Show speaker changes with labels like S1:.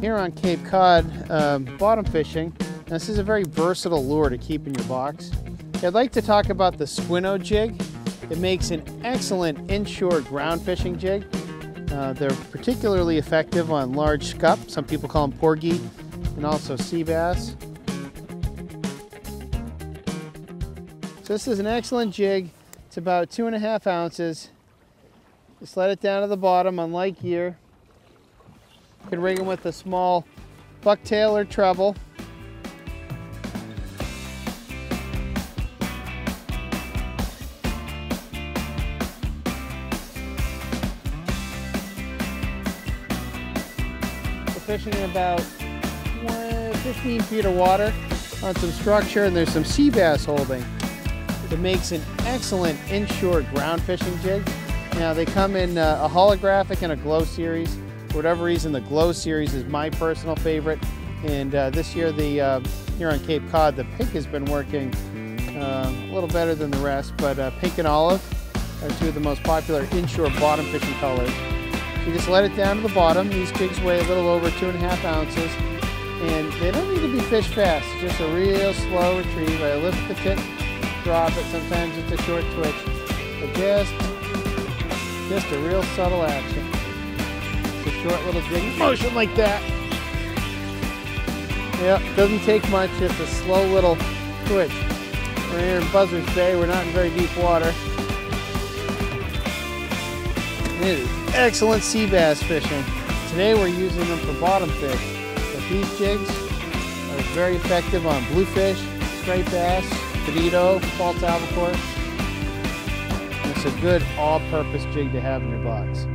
S1: Here on Cape Cod, um, bottom fishing, this is a very versatile lure to keep in your box. I'd like to talk about the Squinnow jig. It makes an excellent inshore ground fishing jig. Uh, they're particularly effective on large scup, some people call them porgy, and also sea bass. So this is an excellent jig. It's about two and a half ounces. Just let it down to the bottom, unlike gear. You can rig them with a small bucktail or treble. We're fishing in about 15 feet of water on some structure and there's some sea bass holding. It makes an excellent inshore ground fishing jig. Now they come in uh, a holographic and a glow series. For whatever reason, the glow series is my personal favorite. And uh, this year, the uh, here on Cape Cod, the pink has been working uh, a little better than the rest, but uh, pink and olive are two of the most popular inshore bottom fishing colors. You just let it down to the bottom. These jigs weigh a little over two and a half ounces. And they don't need to be fished fast. Just a real slow retrieve. I lift the tip, drop it. Sometimes it's a short twitch. But just, just a real subtle action. Short little jig motion like that. Yep, doesn't take much, just a slow little twitch. We're here in Buzzards Bay, we're not in very deep water. It is excellent sea bass fishing. Today we're using them for bottom fish. But these jigs are very effective on bluefish, striped bass, bonito, false albacore. it's a good all-purpose jig to have in your box.